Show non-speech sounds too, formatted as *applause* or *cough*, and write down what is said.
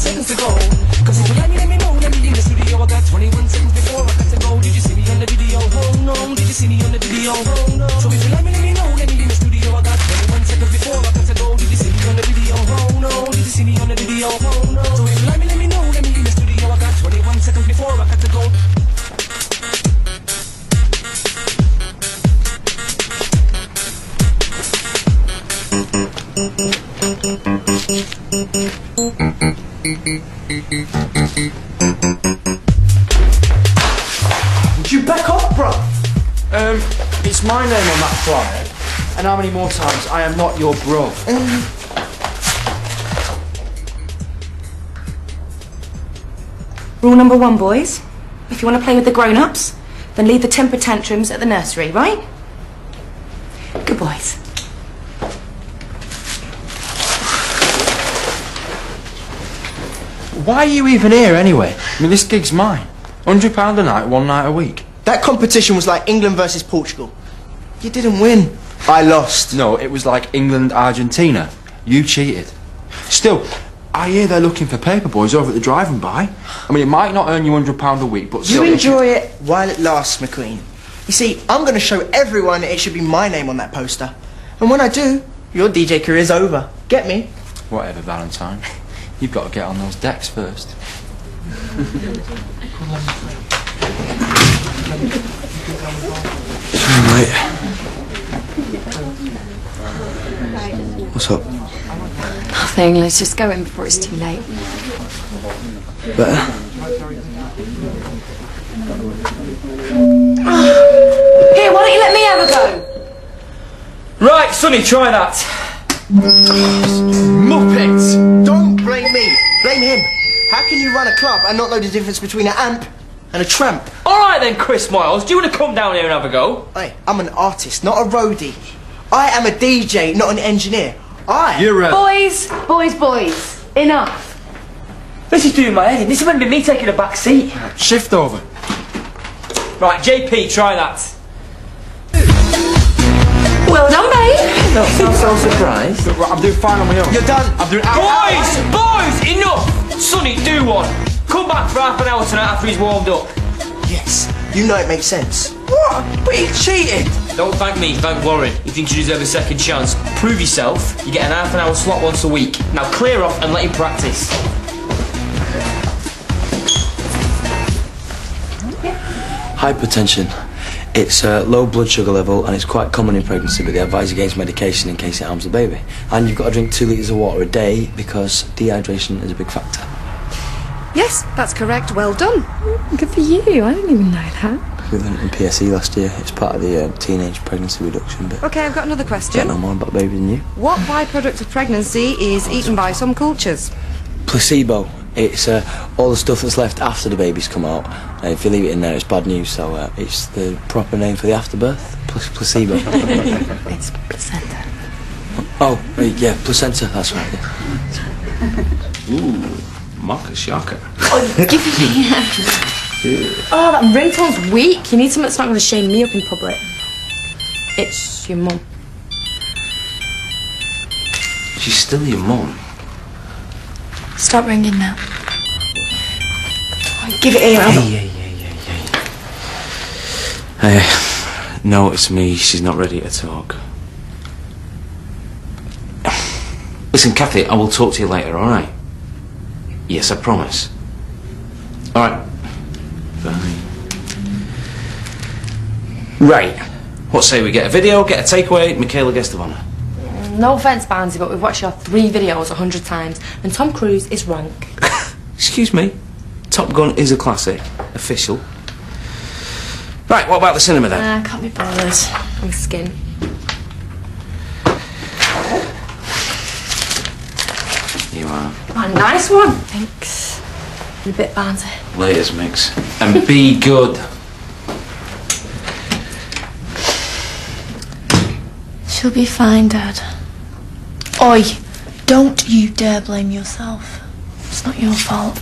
seconds to go. Cause if you let me, let me know, let me in the studio. I got 21 seconds before I got to go. Did you see me on the video? Oh no, did you see me on the video? Oh no. So if you let me, let me know, let me in the studio. I got 21 seconds before I got to go. Did you see me on the video? Oh no, did you see me on the video? Oh no. So if you let me, let me know, let me in the studio. I got 21 seconds before I got to go. Would you back off, bro? Um, it's my name on that flyer. And how many more times I am not your bro? Rule number one, boys. If you want to play with the grown-ups, then leave the temper tantrums at the nursery, right? Good boys. Why are you even here anyway? I mean, this gig's mine. £100 a night, one night a week. That competition was like England versus Portugal. You didn't win. I lost. No, it was like England, Argentina. You cheated. Still, I hear they're looking for paper boys over at the driving by. I mean, it might not earn you £100 a week, but You enjoy it while it lasts, McQueen. You see, I'm going to show everyone it should be my name on that poster. And when I do, your DJ career's over. Get me? Whatever, Valentine. You've got to get on those decks first. Mate. What's up? Nothing. Let's just go in before it's too late. Better? Ah, here, why don't you let me have a go? Right, Sonny, try that. Muppet! Don't blame me. Blame him. How can you run a club and not know the difference between an amp and a tramp? All right then, Chris Moyles. Do you want to come down here and have a go? Hey, I'm an artist, not a roadie. I am a DJ, not an engineer. I. You're a... Boys, boys, boys. Enough. This is doing my head in. This is going to be me taking a back seat. Shift over. Right, JP, try that. Well done, babe. Not sound so surprised. Right, I'm doing fine on my own. You're done. I'm doing... Boys! Boys! Enough! Sonny, do one. Come back for half an hour tonight after he's warmed up. Yes, you know it makes sense. What? But he cheated. Don't thank me, thank Warren. He thinks you deserve a second chance. Prove yourself. You get an half an hour slot once a week. Now clear off and let him practice. Hypertension. It's a low blood sugar level and it's quite common in pregnancy, but they advise against medication in case it harms the baby. And you've got to drink two litres of water a day because dehydration is a big factor. Yes, that's correct. Well done. Good for you. I didn't even know that. We learned it in PSE last year. It's part of the uh, teenage pregnancy reduction bit. Okay, I've got another Don't question. know more about babies than you. What byproduct of pregnancy is eaten by some cultures? Placebo. It's uh, all the stuff that's left after the baby's come out. And if you leave it in there, it's bad news. So uh, it's the proper name for the afterbirth. Pl- placebo. *laughs* It's placenta. oh, uh, yeah, placenta. That's right. Yeah. Ooh, mocker shocker. Give me. oh, that ringtone's weak. You need something that's not going to shame me up in public. It's your mum. She's still your mum. Stop ringing now. Give it here. I'll- yeah, yeah, yeah, yeah. Uh, no, it's me. She's not ready to talk. Listen, Kathy, I will talk to you later, alright? Yes, I promise. Alright. Bye. Right. What say we get a video, get a takeaway, Michaela guest of honour? No offence, Barnsey, but we've watched your three videos a hundred times, and Tom Cruise is rank. *laughs* Excuse me. Top Gun is a classic. Official. Right, what about the cinema then? Ah, can't be bothered. I'm skin. You are. Oh, nice one. Thanks. A bit Barnsey. Laters mix. And be good. She'll be fine, Dad. Oi, don't you dare blame yourself. It's not your fault.